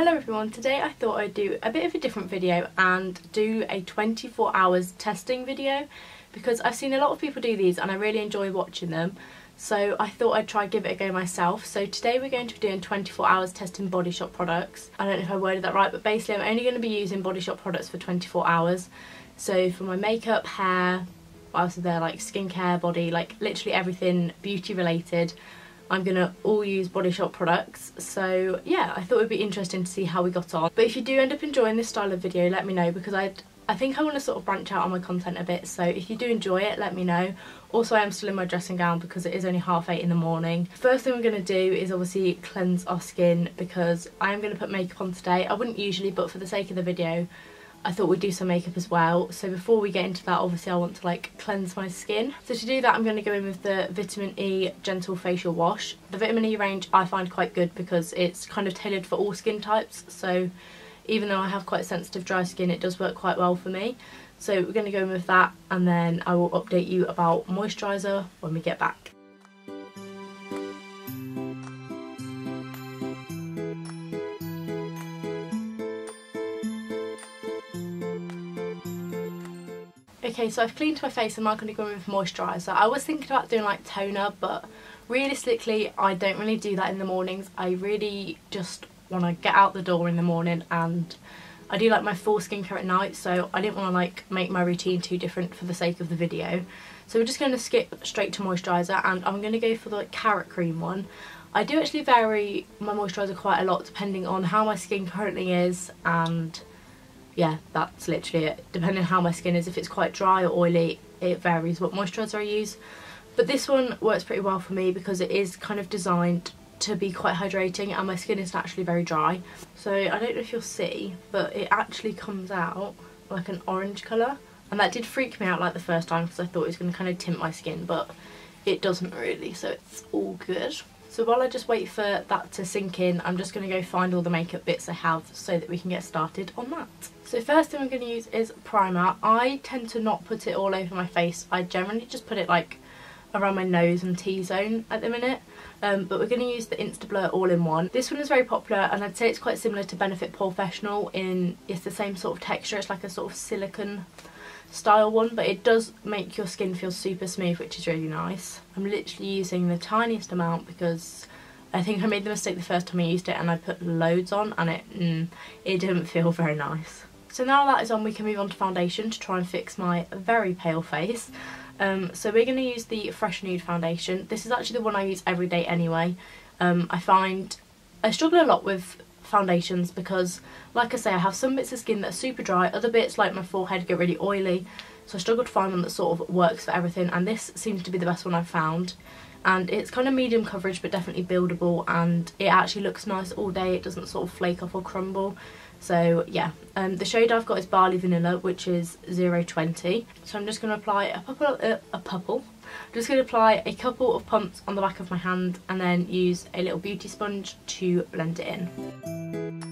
Hello everyone, today I thought I'd do a bit of a different video and do a 24 hours testing video because I've seen a lot of people do these and I really enjoy watching them so I thought I'd try give it a go myself. So today we're going to be doing 24 hours testing Body Shop products. I don't know if I worded that right but basically I'm only going to be using Body Shop products for 24 hours. So for my makeup, hair, what else is there, like skincare, body, like literally everything beauty related I'm to all use Body Shop products. So yeah, I thought it would be interesting to see how we got on. But if you do end up enjoying this style of video, let me know because i I think I want to sort of branch out on my content a bit. So if you do enjoy it, let me know. Also, I am still in my dressing gown because it is only half eight in the morning. First thing we're going to do is obviously cleanse our skin because I am going to put makeup on today. I wouldn't usually, but for the sake of the video, I thought we'd do some makeup as well. So before we get into that, obviously I want to like cleanse my skin. So to do that, I'm going to go in with the Vitamin E Gentle Facial Wash. The Vitamin E range I find quite good because it's kind of tailored for all skin types. So even though I have quite sensitive dry skin, it does work quite well for me. So we're going to go in with that and then I will update you about moisturiser when we get back. Okay, so I've cleaned my face. And I'm now going to go in with moisturiser. I was thinking about doing like toner, but realistically, I don't really do that in the mornings. I really just want to get out the door in the morning and I do like my full skincare at night, so I didn't want to like make my routine too different for the sake of the video. So we're just going to skip straight to moisturiser and I'm going to go for the carrot cream one. I do actually vary my moisturiser quite a lot depending on how my skin currently is and yeah, that's literally it. Depending on how my skin is, if it's quite dry or oily, it varies what moisturiser I use. But this one works pretty well for me because it is kind of designed to be quite hydrating and my skin is naturally very dry. So I don't know if you'll see, but it actually comes out like an orange colour. And that did freak me out like the first time because I thought it was going to kind of tint my skin, but it doesn't really, so it's all good. So while I just wait for that to sink in, I'm just going to go find all the makeup bits I have so that we can get started on that. So first thing I'm going to use is primer. I tend to not put it all over my face. I generally just put it like around my nose and T-zone at the minute. Um, but we're going to use the Instablur all-in-one. This one is very popular and I'd say it's quite similar to Benefit POREfessional in it's the same sort of texture. It's like a sort of silicone style one but it does make your skin feel super smooth which is really nice. I'm literally using the tiniest amount because I think I made the mistake the first time I used it and I put loads on and it, mm, it didn't feel very nice. So now that is on we can move on to foundation to try and fix my very pale face. Um, so we're going to use the Fresh Nude foundation. This is actually the one I use every day anyway. Um, I find I struggle a lot with foundations because like I say I have some bits of skin that are super dry other bits like my forehead get really oily. So I struggle to find one that sort of works for everything and this seems to be the best one I've found. And it's kind of medium coverage but definitely buildable and it actually looks nice all day. It doesn't sort of flake off or crumble. So yeah. Um, the shade I've got is barley vanilla which is 020 so I'm just going to apply a couple uh, a couple I'm just going to apply a couple of pumps on the back of my hand and then use a little beauty sponge to blend it in.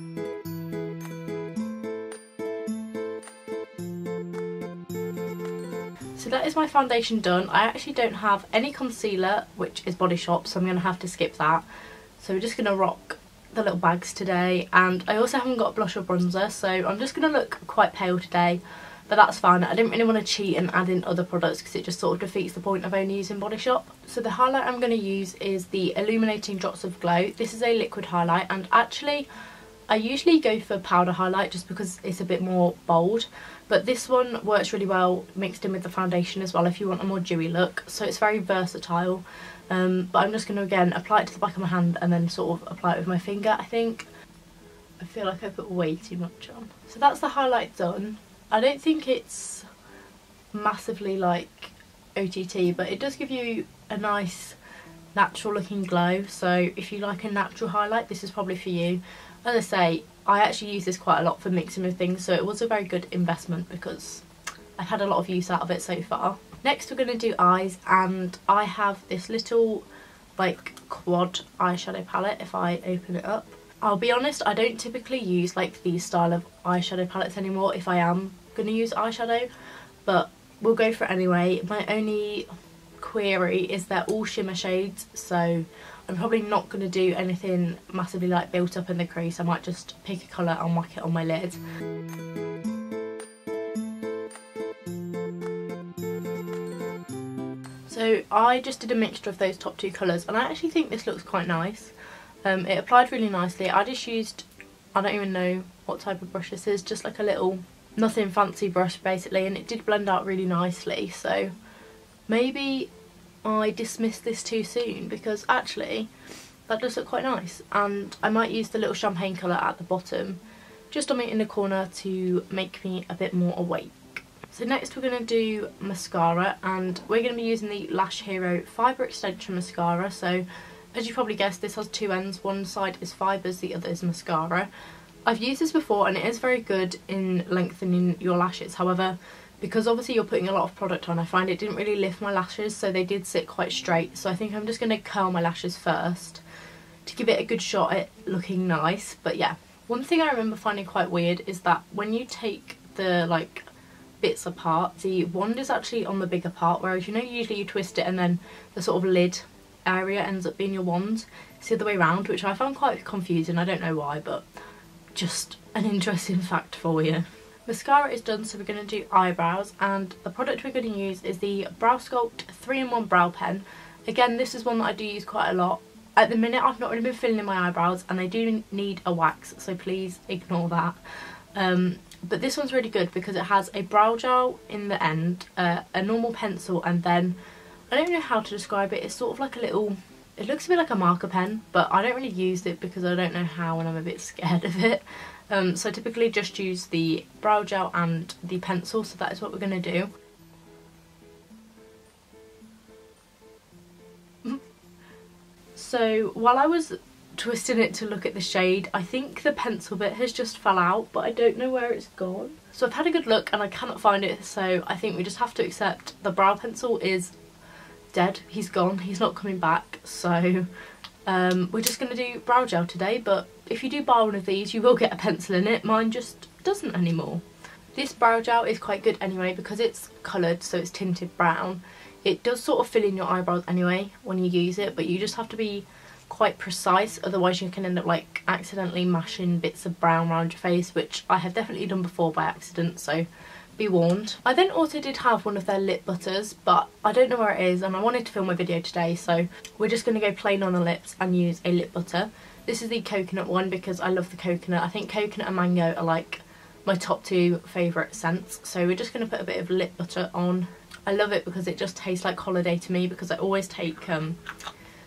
So that is my foundation done. I actually don't have any concealer, which is Body Shop, so I'm going to have to skip that. So we're just going to rock the little bags today. And I also haven't got a blush or bronzer, so I'm just going to look quite pale today but that's fine. I didn't really want to cheat and add in other products because it just sort of defeats the point of only using Body Shop. So the highlight I'm going to use is the Illuminating Drops of Glow. This is a liquid highlight and actually I usually go for powder highlight just because it's a bit more bold but this one works really well mixed in with the foundation as well if you want a more dewy look so it's very versatile um, but I'm just going to again apply it to the back of my hand and then sort of apply it with my finger I think I feel like I put way too much on. So that's the highlight done I don't think it's massively like OTT but it does give you a nice natural looking glow so if you like a natural highlight this is probably for you. As I say I actually use this quite a lot for mixing with things so it was a very good investment because I've had a lot of use out of it so far. Next we're going to do eyes and I have this little like quad eyeshadow palette if I open it up I'll be honest, I don't typically use like these style of eyeshadow palettes anymore if I am going to use eyeshadow, but we'll go for it anyway. My only query is they're all shimmer shades, so I'm probably not going to do anything massively like built up in the crease. I might just pick a colour and whack it on my lid. So I just did a mixture of those top two colours and I actually think this looks quite nice. Um, it applied really nicely. I just used, I don't even know what type of brush this is, just like a little, nothing fancy brush basically and it did blend out really nicely. So maybe I dismissed this too soon because actually that does look quite nice and I might use the little champagne colour at the bottom just on me in the corner to make me a bit more awake. So next we're going to do mascara and we're going to be using the Lash Hero Fibre Extension Mascara. So as you probably guessed this has two ends, one side is fibres, the other is mascara. I've used this before and it is very good in lengthening your lashes however because obviously you're putting a lot of product on I find it didn't really lift my lashes so they did sit quite straight so I think I'm just going to curl my lashes first to give it a good shot at looking nice but yeah one thing I remember finding quite weird is that when you take the like bits apart. The wand is actually on the bigger part, whereas you know usually you twist it and then the sort of lid area ends up being your wand. It's the other way around, which I found quite confusing. I don't know why, but just an interesting fact for you. Mascara is done, so we're going to do eyebrows, and the product we're going to use is the Brow Sculpt 3-in-1 Brow Pen. Again, this is one that I do use quite a lot. At the minute, I've not really been filling in my eyebrows, and they do need a wax, so please ignore that. Um, but this one's really good because it has a brow gel in the end, uh, a normal pencil and then, I don't know how to describe it, it's sort of like a little, it looks a bit like a marker pen but I don't really use it because I don't know how and I'm a bit scared of it. Um, so I typically just use the brow gel and the pencil so that is what we're going to do. So while I was twisting it to look at the shade. I think the pencil bit has just fell out, but I don't know where it's gone. So I've had a good look and I cannot find it, so I think we just have to accept the brow pencil is dead. He's gone. He's not coming back. So um, we're just going to do brow gel today, but if you do buy one of these, you will get a pencil in it. Mine just doesn't anymore. This brow gel is quite good anyway because it's coloured, so it's tinted brown. It does sort of fill in your eyebrows anyway when you use it, but you just have to be quite precise otherwise you can end up like accidentally mashing bits of brown around your face which I have definitely done before by accident so be warned. I then also did have one of their lip butters but I don't know where it is and I wanted to film a video today so we're just going to go plain on the lips and use a lip butter. This is the coconut one because I love the coconut. I think coconut and mango are like my top two favourite scents so we're just going to put a bit of lip butter on. I love it because it just tastes like holiday to me because I always take um,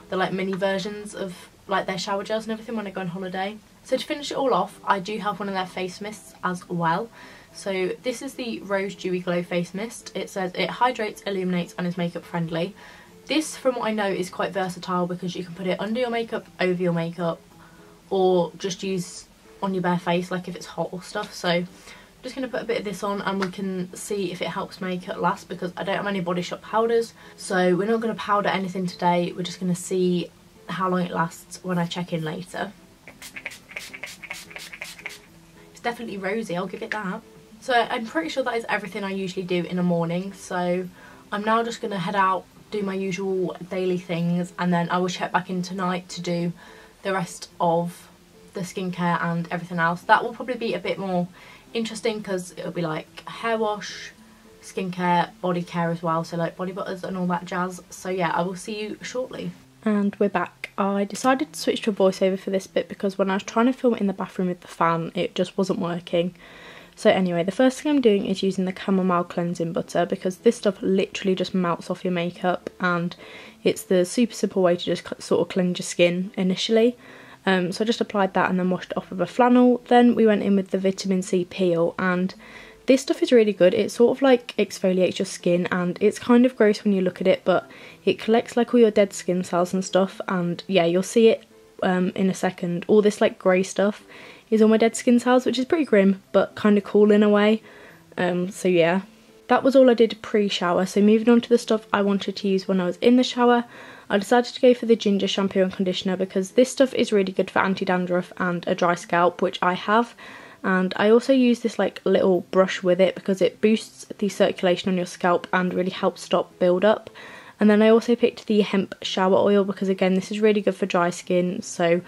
the like mini versions of like their shower gels and everything when I go on holiday. So to finish it all off, I do have one of their face mists as well. So this is the Rose Dewy Glow Face Mist. It says it hydrates, illuminates and is makeup friendly. This, from what I know, is quite versatile because you can put it under your makeup, over your makeup, or just use on your bare face, like if it's hot or stuff. So I'm just going to put a bit of this on and we can see if it helps make it last because I don't have any Body Shop powders. So we're not going to powder anything today. We're just going to see how long it lasts when I check in later. Definitely rosy, I'll give it that. So I'm pretty sure that is everything I usually do in the morning. So I'm now just going to head out, do my usual daily things and then I will check back in tonight to do the rest of the skincare and everything else. That will probably be a bit more interesting because it'll be like hair wash, skincare, body care as well, so like body butters and all that jazz. So yeah, I will see you shortly. And we're back. I decided to switch to a voiceover for this bit because when I was trying to film it in the bathroom with the fan, it just wasn't working. So anyway, the first thing I'm doing is using the Chamomile Cleansing Butter because this stuff literally just melts off your makeup and it's the super simple way to just sort of cleanse your skin initially. Um, so I just applied that and then washed it off with a flannel. Then we went in with the vitamin C peel and this stuff is really good. It sort of like exfoliates your skin and it's kind of gross when you look at it but it collects like all your dead skin cells and stuff and yeah you'll see it um, in a second. All this like grey stuff is all my dead skin cells which is pretty grim but kind of cool in a way. Um, so yeah. That was all I did pre-shower so moving on to the stuff I wanted to use when I was in the shower. I decided to go for the ginger shampoo and conditioner because this stuff is really good for anti-dandruff and a dry scalp, which I have. And I also use this like little brush with it because it boosts the circulation on your scalp and really helps stop build-up. And then I also picked the hemp shower oil because again this is really good for dry skin. So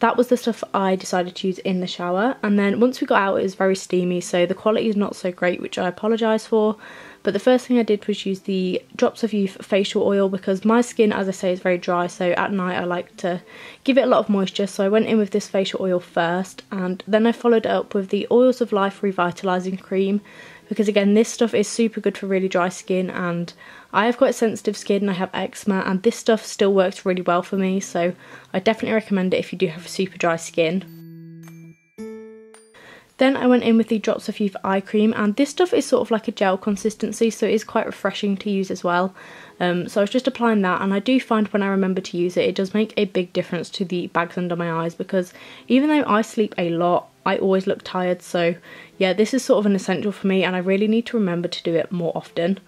that was the stuff I decided to use in the shower. And then once we got out it was very steamy. So the quality is not so great which I apologise for but the first thing I did was use the Drops of Youth facial oil because my skin as I say is very dry. So at night I like to give it a lot of moisture. So I went in with this facial oil first. And then I followed up with the Oils of Life Revitalising Cream because again this stuff is super good for really dry skin. And I have quite sensitive skin and I have eczema. And this stuff still works really well for me. So I definitely recommend it if you do have super dry skin. Then I went in with the Drops of Youth eye cream and this stuff is sort of like a gel consistency so it is quite refreshing to use as well. Um, so I was just applying that and I do find when I remember to use it, it does make a big difference to the bags under my eyes because even though I sleep a lot, I always look tired. So yeah, this is sort of an essential for me and I really need to remember to do it more often.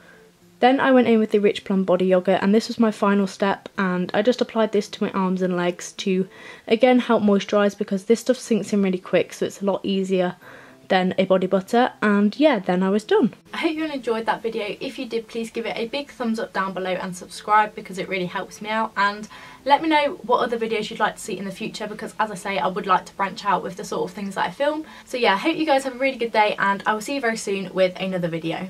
Then I went in with the Rich Plum Body Yogurt and this was my final step and I just applied this to my arms and legs to again help moisturise because this stuff sinks in really quick so it's a lot easier than a body butter and yeah then I was done. I hope you all enjoyed that video. If you did please give it a big thumbs up down below and subscribe because it really helps me out and let me know what other videos you'd like to see in the future because as I say I would like to branch out with the sort of things that I film. So yeah I hope you guys have a really good day and I will see you very soon with another video.